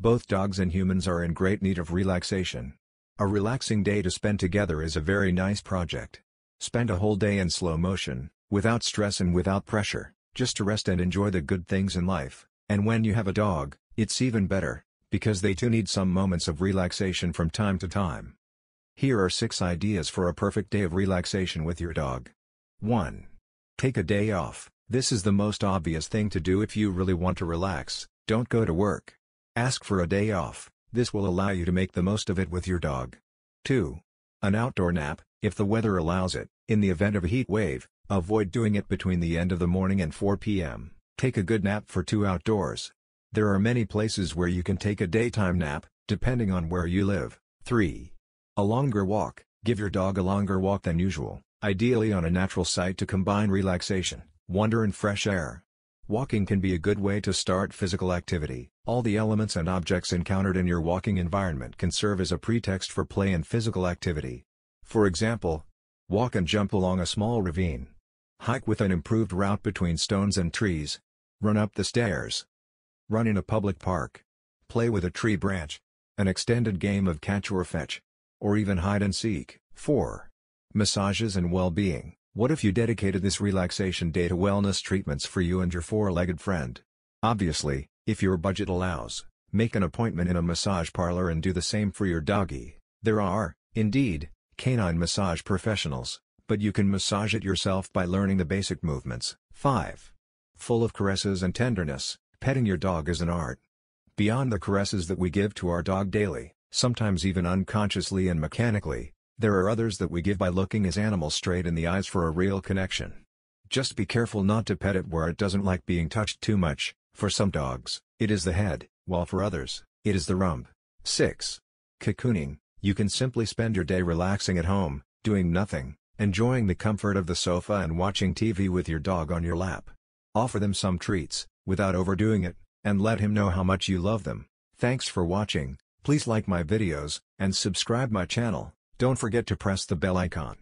Both dogs and humans are in great need of relaxation. A relaxing day to spend together is a very nice project. Spend a whole day in slow motion, without stress and without pressure, just to rest and enjoy the good things in life. And when you have a dog, it's even better, because they too need some moments of relaxation from time to time. Here are 6 ideas for a perfect day of relaxation with your dog. 1. Take a day off. This is the most obvious thing to do if you really want to relax, don't go to work. Ask for a day off, this will allow you to make the most of it with your dog. 2. An outdoor nap, if the weather allows it, in the event of a heat wave, avoid doing it between the end of the morning and 4 p.m., take a good nap for 2 outdoors. There are many places where you can take a daytime nap, depending on where you live. 3. A longer walk, give your dog a longer walk than usual, ideally on a natural site to combine relaxation, wonder and fresh air. Walking can be a good way to start physical activity. All the elements and objects encountered in your walking environment can serve as a pretext for play and physical activity. For example, walk and jump along a small ravine. Hike with an improved route between stones and trees. Run up the stairs. Run in a public park. Play with a tree branch. An extended game of catch or fetch. Or even hide and seek. 4. Massages and well-being. What if you dedicated this relaxation day to wellness treatments for you and your four-legged friend? Obviously, if your budget allows, make an appointment in a massage parlor and do the same for your doggy. There are, indeed, canine massage professionals, but you can massage it yourself by learning the basic movements. 5. Full of caresses and tenderness, petting your dog is an art. Beyond the caresses that we give to our dog daily, sometimes even unconsciously and mechanically, there are others that we give by looking his animal straight in the eyes for a real connection. Just be careful not to pet it where it doesn't like being touched too much, for some dogs, it is the head, while for others, it is the rump. 6. Cocooning, you can simply spend your day relaxing at home, doing nothing, enjoying the comfort of the sofa and watching TV with your dog on your lap. Offer them some treats, without overdoing it, and let him know how much you love them. Thanks for watching, please like my videos, and subscribe my channel. Don't forget to press the bell icon.